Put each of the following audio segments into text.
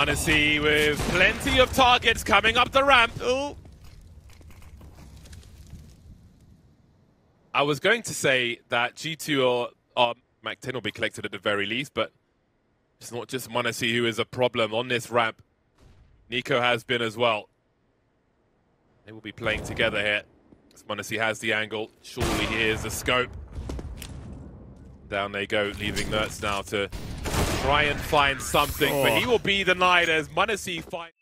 m0NESY with plenty of targets coming up the ramp. Ooh. I was going to say that G2 or, or Mac 10 will be collected at the very least, but it's not just m0NESY who is a problem on this ramp. NiKo has been as well. They will be playing together here. m0NESY has the angle. Surely here's the scope. Down they go, leaving Nertz now to try and find something. Oh. But he oh. will be denied as m0NESY finds...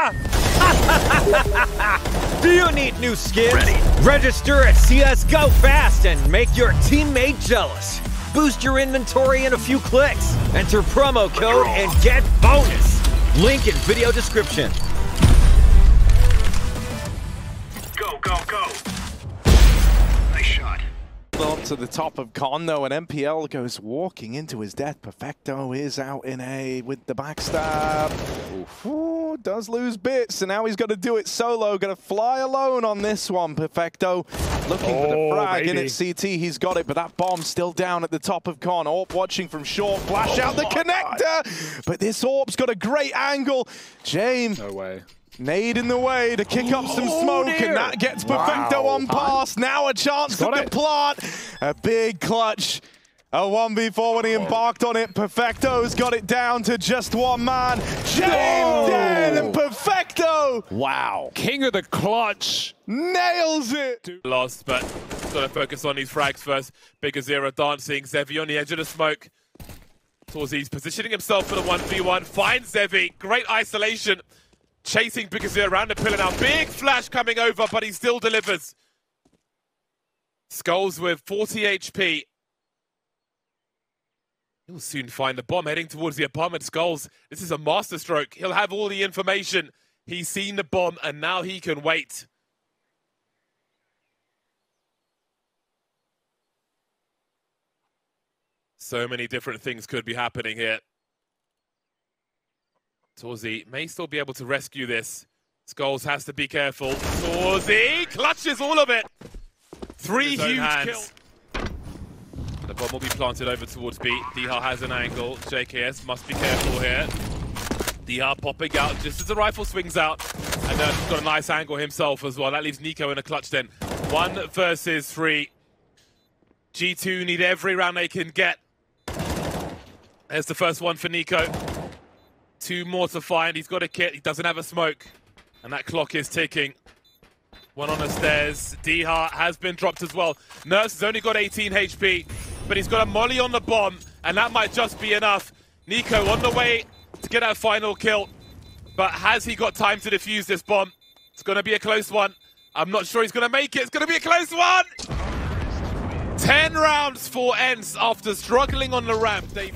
Do you need new skins? Ready. Register at CSGO fast and make your teammate jealous. Boost your inventory in a few clicks. Enter promo code and get bonus. Link in video description. On to the top of Con though, and NPL goes walking into his death. Perfecto is out in A with the backstab. Ooh, does lose bits, and now he's got to do it solo. Going to fly alone on this one. Perfecto looking oh, for the oh, frag in at CT. He's got it, but that bomb still down at the top of Con. AWP watching from short. Flash oh out the oh, connector. God. But this AWP's got a great angle. James. No way. Nade in the way to kick up some oh, smoke, and that gets Perfecto wow. on pass. Now a chance to the plant. A big clutch. A 1v4 when he embarked on it. Perfecto's got it down to just one man. James dead and Perfecto. Wow. King of the clutch. Nails it. Lost, but got to focus on these frags first. biguzera dancing. Zevi on the edge of the smoke. torzsi's positioning himself for the 1v1. Finds Zevi. Great isolation. Chasing biguzera around the pillar now. Big flash coming over, but he still delivers. skullz with 40 HP. He'll soon find the bomb heading towards the apartment. skullz, this is a masterstroke. He'll have all the information. He's seen the bomb, and now he can wait. So many different things could be happening here. Torzi may still be able to rescue this. skullz has to be careful. torzsi clutches all of it. Three huge kills. The bomb will be planted over towards B. dycha has an angle. JKS must be careful here. dycha popping out just as the rifle swings out. And then he's got a nice angle himself as well. That leaves NiKo in a clutch then. One versus three. G2 need every round they can get. There's the first one for NiKo. Two more to find. He's got a kit. He doesn't have a smoke. And that clock is ticking. One on the stairs. dycha has been dropped as well. Nurse has only got 18 HP but he's got a molly on the bomb, and that might just be enough. NiKo on the way to get that final kill, but has he got time to defuse this bomb? It's going to be a close one. I'm not sure he's going to make it. It's going to be a close one! 10 rounds for ENCE after struggling on the ramp. They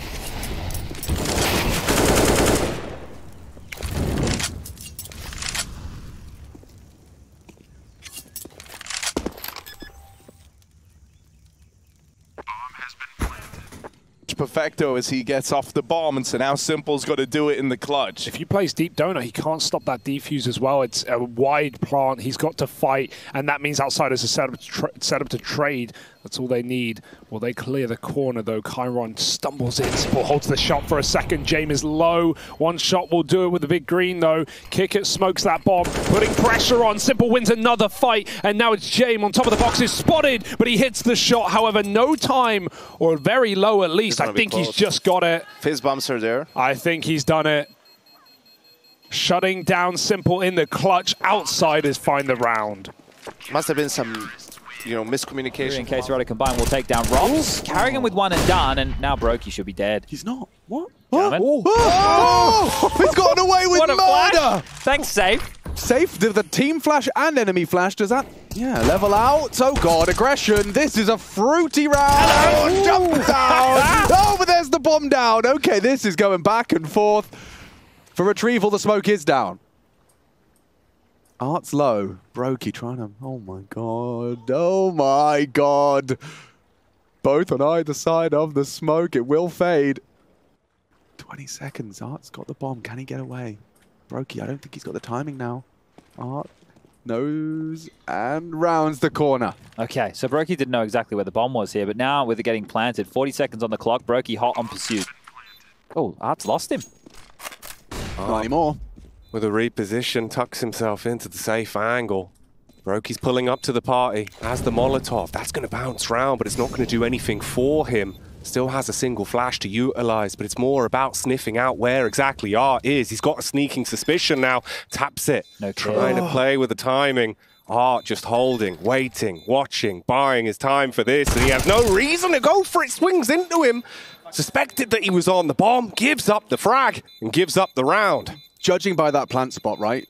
Perfecto as he gets off the bomb, and so now s1mple's got to do it in the clutch. If he plays Deep Donut, he can't stop that defuse as well. It's a wide plant. He's got to fight, and that means Outsiders are set up to, set up to trade. That's all they need. Will they clear the corner, though? Chiron stumbles in. s1mple holds the shot for a second. James is low. One shot will do it with the big green, though. Kick it, smokes that bomb, putting pressure on. Simple wins another fight, and now it's James on top of the box. Is spotted, but he hits the shot. However, no time, or very low at least. I think he's just got it. Fizz bumps are there. I think he's done it. Shutting down s1mple in the clutch. Outsiders find the round. Must have been some you know, miscommunication. In case Rudder combine, we'll take down Rox. Carrying him with one and done, and now broky should be dead. He's not. What? Oh, oh, oh, he's gotten away with murder! Flash. Thanks, Safe. Safe, the, the team flash and enemy flash, does that, yeah, level out? Oh god, aggression, this is a fruity round! Oh, jump down! oh, but there's the bomb down! Okay, this is going back and forth. For retrieval, the smoke is down. Art's low. broky trying to... Oh my god. Oh my god. Both on either side of the smoke. It will fade. 20 seconds. Art's got the bomb. Can he get away? broky, I don't think he's got the timing now. Art knows and rounds the corner. Okay, so broky didn't know exactly where the bomb was here, but now with it getting planted, 40 seconds on the clock, broky hot on pursuit. Oh, Art's lost him. Oh, Not anymore. With a reposition, tucks himself into the safe angle. Broky's pulling up to the party, has the Molotov. That's going to bounce round, but it's not going to do anything for him. Still has a single flash to utilize, but it's more about sniffing out where exactly Art is. He's got a sneaking suspicion now. Taps it, No trying to oh. play with the timing. Art just holding, waiting, watching, buying his time for this, and he has no reason to go for it. Swings into him. Suspected that he was on the bomb, gives up the frag, and gives up the round. Judging by that plant spot, right?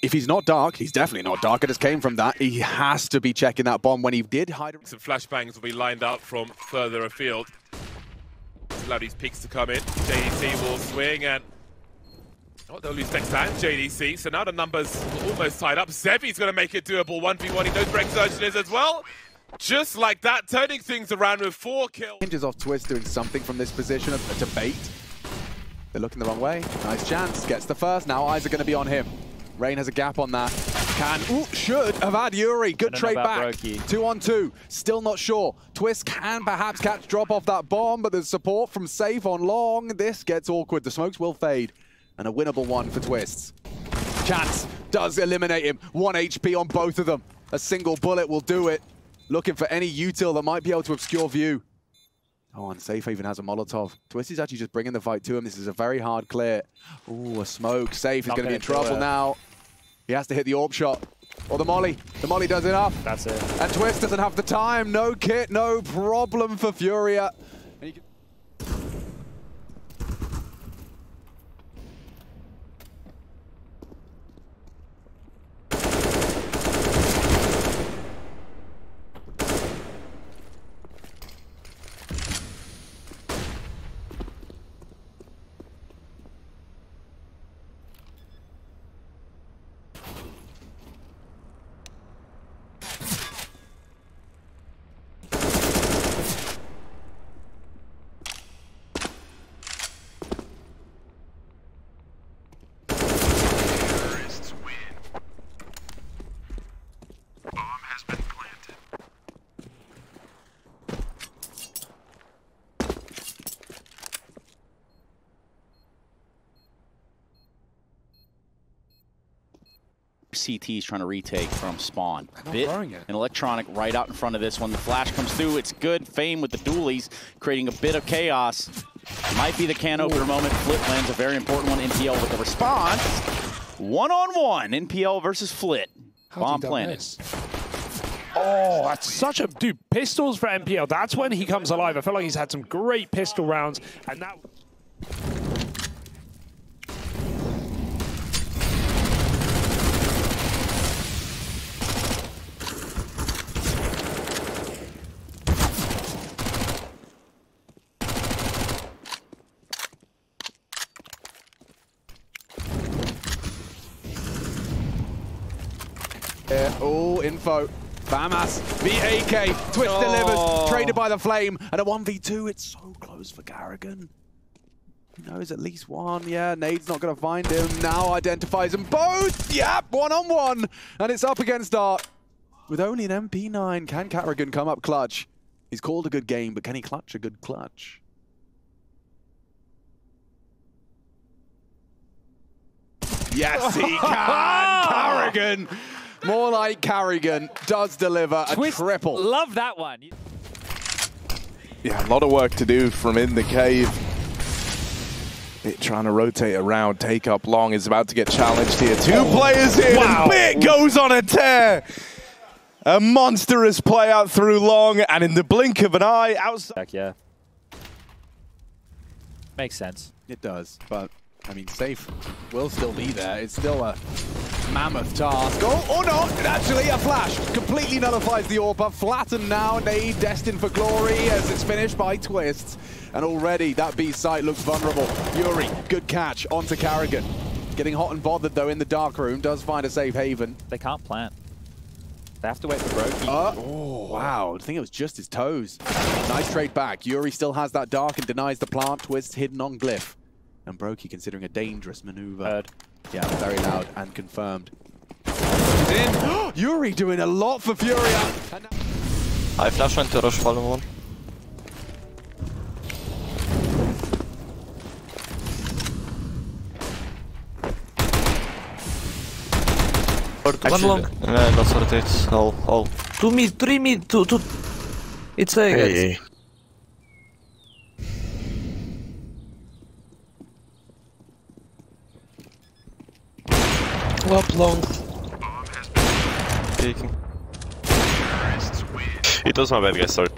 If he's not dark, he's definitely not dark. It just came from that. He has to be checking that bomb when he did hide. Some flashbangs will be lined up from further afield. Allow these peaks to come in. JDC will swing and Oh, they'll lose next time, JDC. So now the numbers are almost tied up. Zevi's going to make it doable 1v1. He knows where xertioN is as well. Just like that, turning things around with four kills. Hinges off Twist doing something from this position to bait. They're looking the wrong way. Nice chance. Gets the first. Now eyes are going to be on him. Rain has a gap on that. Can, ooh, should have had yuurih. Good trade back. broky. Two on two. Still not sure. Twist can perhaps catch drop off that bomb, but there's support from Safe on long. This gets awkward. The smokes will fade. And a winnable one for Twistzz. Chance does eliminate him. One HP on both of them. A single bullet will do it. Looking for any util that might be able to obscure view. Oh, and Safe even has a Molotov. Twist is actually just bringing the fight to him. This is a very hard clear. Ooh, a smoke. Safe is going to be in trouble now. He has to hit the orb shot. Or the molly. The molly does enough. That's it. And Twist doesn't have the time. No kit, no problem for Furia. CT is trying to retake from spawn. b1t and electronic right out in front of this one. The flash comes through. It's good. Fame with the dualies, creating a bit of chaos. Might be the can opener moment. FL1T lands a very important one. NPL with the response. One on one. NPL versus FL1T. How'd Bomb he done planted. this? Oh, that's such a dude. Pistols for NPL. That's when he comes alive. I feel like he's had some great pistol rounds, and that. Uh, yeah, oh, info. Famas, VAK, Twist Oh. delivers, traded by the Flame, and a 1v2, it's so close for karrigan. He knows at least one, yeah, Nade's not going to find him, now identifies them both, yep, one on one, and it's up against Art. With only an MP9, can karrigan come up clutch? He's called a good game, but can he clutch a good clutch? Yes, he can! karrigan! More like karrigan does deliver a Twist, triple. Love that one. Yeah, a lot of work to do from in the cave. It trying to rotate around, take up long is about to get challenged here. Two oh. players in, Wow. and b1t goes on a tear. A monstrous play out through long, and in the blink of an eye, outside. Heck yeah. Makes sense. It does, but I mean, safe will still be there. It's still a mammoth task. Oh, or not! Actually, a flash completely nullifies the Orpa. Flattened now, Nade destined for glory as it's finished by Twistzz. And already that B site looks vulnerable. yuurih, good catch onto karrigan. Getting hot and bothered though in the dark room, does find a safe haven. They can't plant. They have to wait for broky. Uh, oh, wow. I think it was just his toes. Nice trade back. yuurih still has that dark and denies the plant. Twist hidden on Glyph and broky considering a dangerous maneuver. Heard. Yeah, very loud and confirmed. In. yuurih doing a lot for Furia. I flash went to rush fallen one. One long. No, not it. All, all. Two mid, three mid, two, two. It's a. Hey. Up long. Peeking. It was my bad, guys. Sorry.